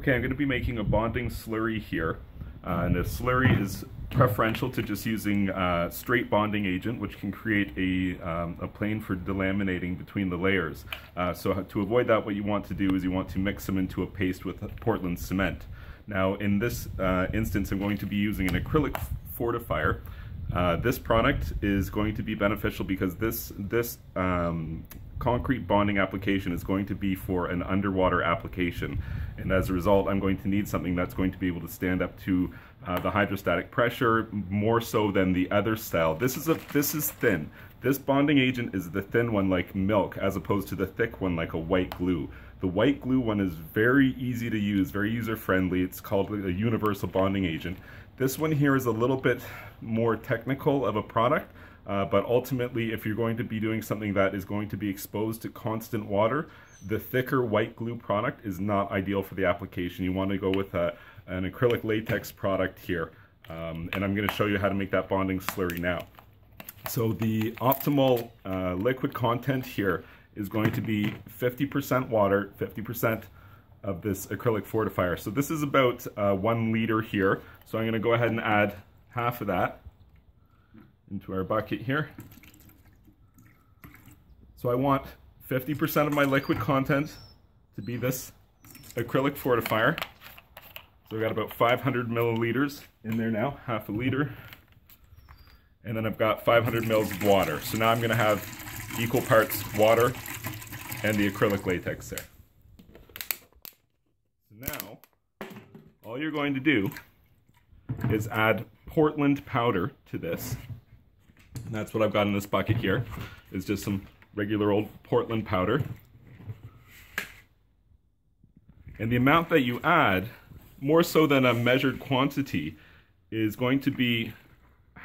Okay, I'm going to be making a bonding slurry here. Uh, and a slurry is preferential to just using uh, straight bonding agent, which can create a, um, a plane for delaminating between the layers. Uh, so to avoid that, what you want to do is you want to mix them into a paste with Portland cement. Now in this uh, instance, I'm going to be using an acrylic fortifier. Uh, this product is going to be beneficial because this, this um, concrete bonding application is going to be for an underwater application. And as a result, I'm going to need something that's going to be able to stand up to uh, the hydrostatic pressure more so than the other style. This is, a, this is thin. This bonding agent is the thin one like milk as opposed to the thick one like a white glue. The white glue one is very easy to use, very user friendly. It's called a universal bonding agent. This one here is a little bit more technical of a product, uh, but ultimately if you're going to be doing something that is going to be exposed to constant water, the thicker white glue product is not ideal for the application. You want to go with a, an acrylic latex product here. Um, and I'm going to show you how to make that bonding slurry now. So the optimal uh, liquid content here is going to be 50% water, 50% of this acrylic fortifier. So this is about uh, one liter here. So I'm going to go ahead and add half of that into our bucket here. So I want 50% of my liquid content to be this acrylic fortifier. So we got about 500 milliliters in there now, half a liter. And then I've got 500 mils of water. So now I'm going to have equal parts water and the acrylic latex there. So now, all you're going to do is add Portland powder to this. And that's what I've got in this bucket here, is just some regular old Portland powder. And the amount that you add, more so than a measured quantity, is going to be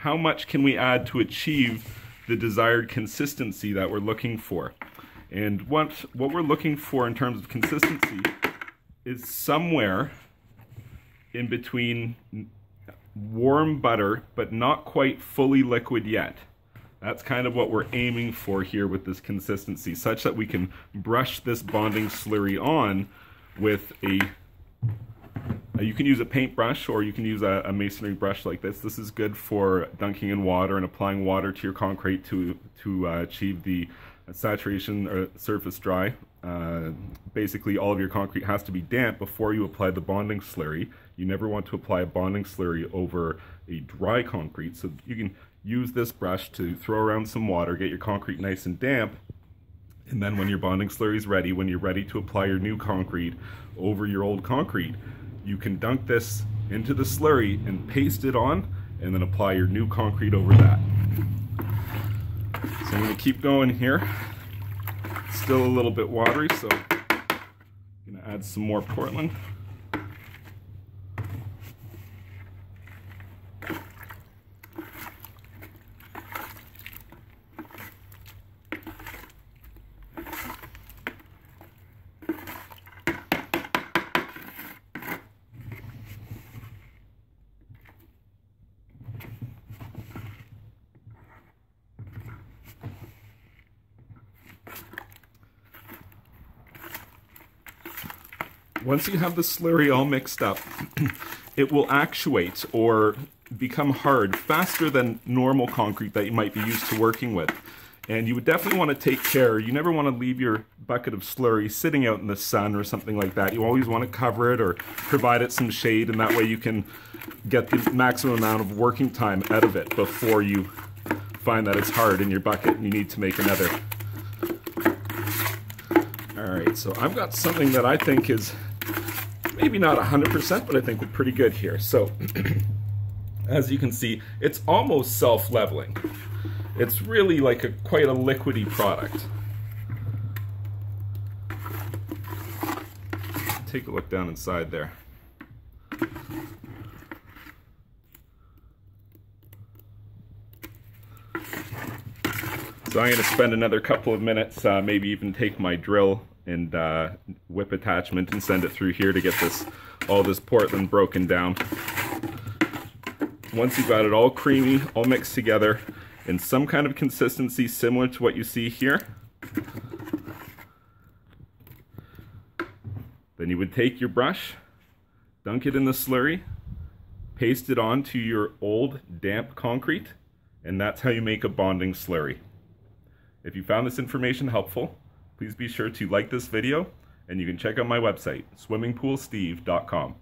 how much can we add to achieve the desired consistency that we're looking for. And what, what we're looking for in terms of consistency is somewhere in between warm butter, but not quite fully liquid yet. That's kind of what we're aiming for here with this consistency, such that we can brush this bonding slurry on with a, you can use a paintbrush or you can use a, a, masonry brush like this. This is good for dunking in water and applying water to your concrete to, to uh, achieve the saturation or surface dry uh, basically all of your concrete has to be damp before you apply the bonding slurry. You never want to apply a bonding slurry over a dry concrete. So you can use this brush to throw around some water, get your concrete nice and damp, and then when your bonding slurry is ready, when you're ready to apply your new concrete over your old concrete, you can dunk this into the slurry and paste it on, and then apply your new concrete over that. So I'm going to keep going here still a little bit watery, so I'm gonna add some more Portland. Once you have the slurry all mixed up, it will actuate or become hard faster than normal concrete that you might be used to working with. And you would definitely want to take care. You never want to leave your bucket of slurry sitting out in the sun or something like that. You always want to cover it or provide it some shade, and that way you can get the maximum amount of working time out of it before you find that it's hard in your bucket and you need to make another. All right, so I've got something that I think is maybe not 100%, but I think we're pretty good here. So, as you can see, it's almost self-leveling. It's really like a quite a liquidy product. Take a look down inside there. So I'm going to spend another couple of minutes, uh, maybe even take my drill and uh, whip attachment and send it through here to get this all this Portland broken down. Once you've got it all creamy, all mixed together in some kind of consistency similar to what you see here, then you would take your brush dunk it in the slurry, paste it onto your old damp concrete, and that's how you make a bonding slurry. If you found this information helpful, please be sure to like this video, and you can check out my website, swimmingpoolsteve.com.